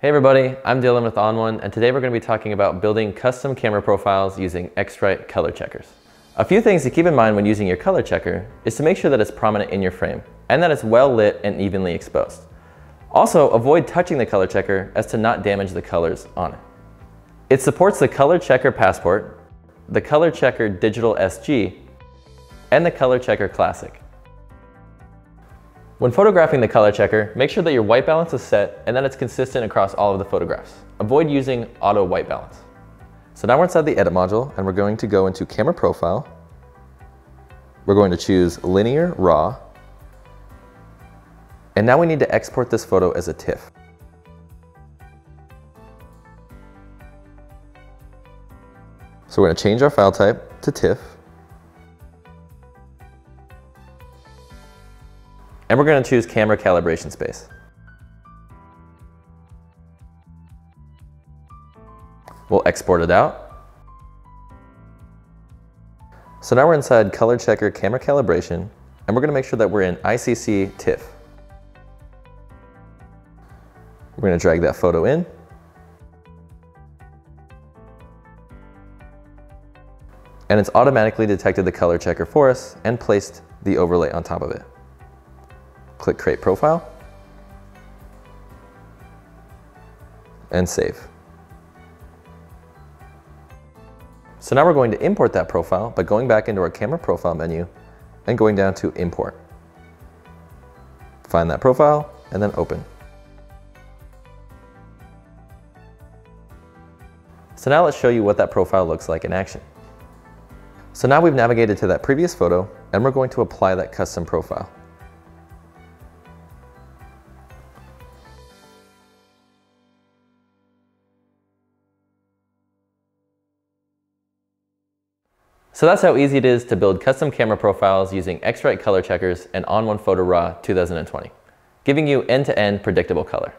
Hey everybody, I'm Dylan with ON1 and today we're going to be talking about building custom camera profiles using X-Rite color checkers. A few things to keep in mind when using your color checker is to make sure that it's prominent in your frame and that it's well lit and evenly exposed. Also, avoid touching the color checker as to not damage the colors on it. It supports the Color Checker Passport, the Color Checker Digital SG, and the Color Checker Classic. When photographing the color checker, make sure that your white balance is set and that it's consistent across all of the photographs. Avoid using auto white balance. So now we're inside the edit module and we're going to go into camera profile. We're going to choose linear raw. And now we need to export this photo as a TIFF. So we're going to change our file type to TIFF. And we're going to choose camera calibration space. We'll export it out. So now we're inside Color Checker Camera Calibration, and we're going to make sure that we're in ICC TIFF. We're going to drag that photo in. And it's automatically detected the color checker for us and placed the overlay on top of it. Click Create Profile, and save. So now we're going to import that profile by going back into our camera profile menu and going down to import. Find that profile and then open. So now let's show you what that profile looks like in action. So now we've navigated to that previous photo and we're going to apply that custom profile. So that's how easy it is to build custom camera profiles using X-Rite color checkers and ON1 Photo RAW 2020, giving you end-to-end -end predictable color.